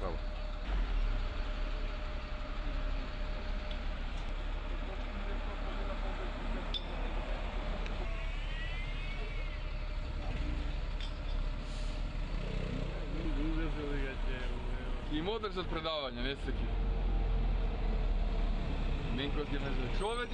kava. I modar za predavanje, ne se ki. Menko ti me zve. Človek